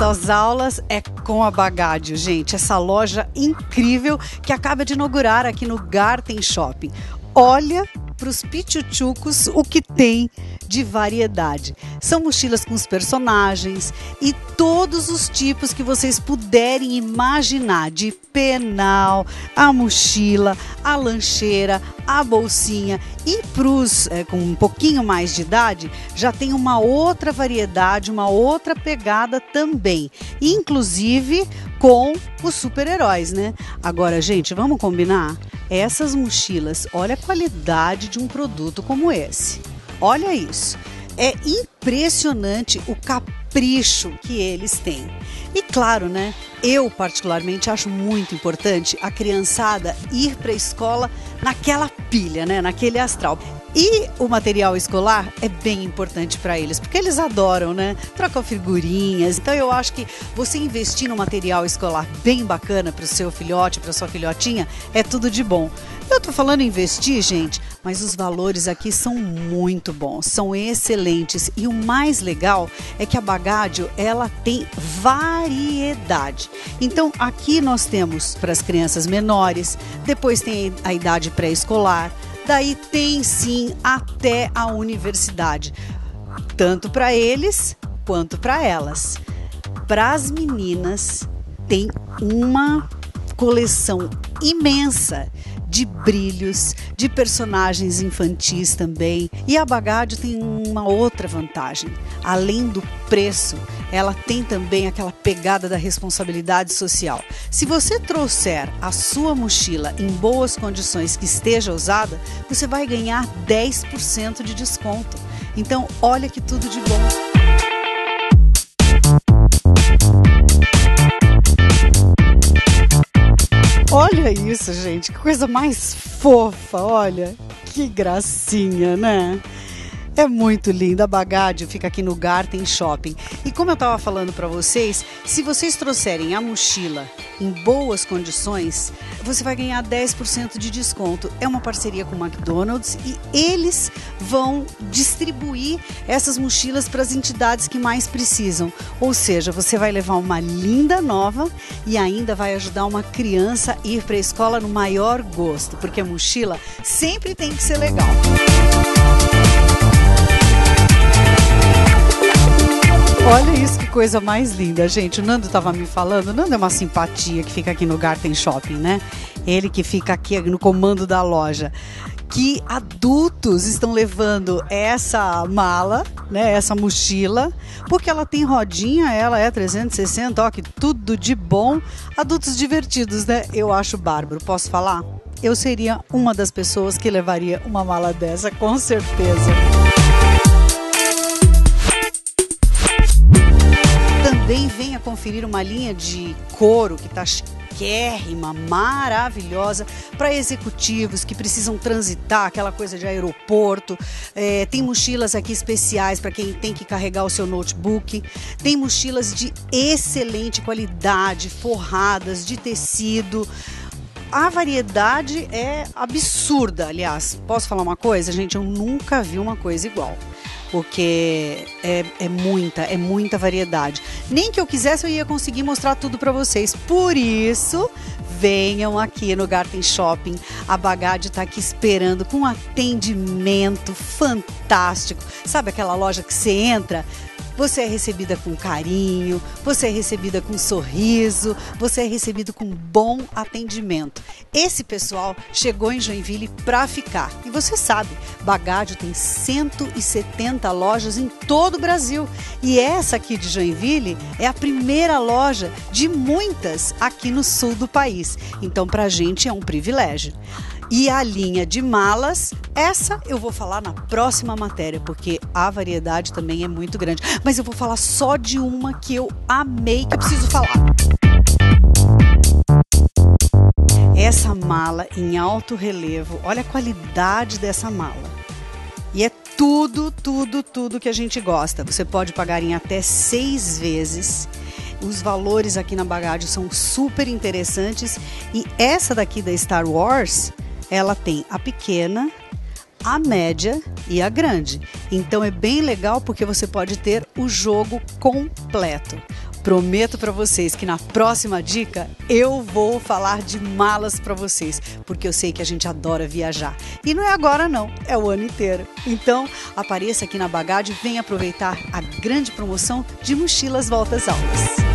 das aulas é com a Bagádio, gente. Essa loja incrível que acaba de inaugurar aqui no Garten Shopping. Olha para os pichuchucos o que tem de variedade. São mochilas com os personagens e todos os tipos que vocês puderem imaginar, de penal, a mochila, a lancheira, a bolsinha e para os é, com um pouquinho mais de idade já tem uma outra variedade, uma outra pegada também, inclusive com os super-heróis, né? Agora, gente, vamos combinar? Essas mochilas, olha a qualidade de um produto como esse. Olha isso. É impressionante o capricho que eles têm. E claro, né? Eu particularmente acho muito importante a criançada ir para a escola naquela pilha, né? Naquele astral. E o material escolar é bem importante para eles, porque eles adoram, né? Trocam figurinhas. Então eu acho que você investir no material escolar bem bacana para o seu filhote, para sua filhotinha, é tudo de bom. Eu tô falando investir, gente, mas os valores aqui são muito bons, são excelentes e o mais legal é que a Bagádio ela tem variedade. Então aqui nós temos para as crianças menores, depois tem a idade pré-escolar, daí tem sim até a universidade, tanto para eles quanto para elas. Para as meninas tem uma coleção imensa de brilhos, de personagens infantis também. E a Bagádio tem uma outra vantagem. Além do preço, ela tem também aquela pegada da responsabilidade social. Se você trouxer a sua mochila em boas condições que esteja usada, você vai ganhar 10% de desconto. Então, olha que tudo de bom. Isso, gente, que coisa mais fofa, olha. Que gracinha, né? É muito linda. A Bagádio fica aqui no Garten Shopping. E como eu estava falando para vocês, se vocês trouxerem a mochila em boas condições, você vai ganhar 10% de desconto. É uma parceria com o McDonald's e eles vão distribuir essas mochilas para as entidades que mais precisam. Ou seja, você vai levar uma linda nova e ainda vai ajudar uma criança a ir para a escola no maior gosto, porque a mochila sempre tem que ser legal. Olha isso, coisa mais linda, gente. O Nando estava me falando. O Nando é uma simpatia que fica aqui no Garten Shopping, né? Ele que fica aqui no comando da loja. Que adultos estão levando essa mala, né? Essa mochila, porque ela tem rodinha, ela é 360, ó, que tudo de bom. Adultos divertidos, né? Eu acho bárbaro. Posso falar? Eu seria uma das pessoas que levaria uma mala dessa, com certeza. Conferir uma linha de couro que está chiquérrima, maravilhosa, para executivos que precisam transitar, aquela coisa de aeroporto. É, tem mochilas aqui especiais para quem tem que carregar o seu notebook. Tem mochilas de excelente qualidade, forradas, de tecido a variedade é absurda. Aliás, posso falar uma coisa, gente? Eu nunca vi uma coisa igual porque é, é muita, é muita variedade. Nem que eu quisesse eu ia conseguir mostrar tudo para vocês. Por isso, venham aqui no Garten Shopping. A Bagade está aqui esperando com um atendimento fantástico. Sabe aquela loja que você entra, você é recebida com carinho, você é recebida com sorriso, você é recebido com bom atendimento. Esse pessoal chegou em Joinville para ficar. E você sabe, Bagádio tem 170 lojas em todo o Brasil. E essa aqui de Joinville é a primeira loja de muitas aqui no sul do país. Então, para a gente é um privilégio. E a linha de malas, essa eu vou falar na próxima matéria, porque a variedade também é muito grande. Mas eu vou falar só de uma que eu amei, que eu preciso falar. Essa mala em alto relevo, olha a qualidade dessa mala. E é tudo, tudo, tudo que a gente gosta. Você pode pagar em até seis vezes. Os valores aqui na bagagem são super interessantes. E essa daqui da Star Wars, ela tem a pequena, a média e a grande. Então é bem legal porque você pode ter o jogo completo. Prometo para vocês que na próxima dica eu vou falar de malas para vocês, porque eu sei que a gente adora viajar. E não é agora não, é o ano inteiro. Então, apareça aqui na Bagade e venha aproveitar a grande promoção de mochilas voltas aulas.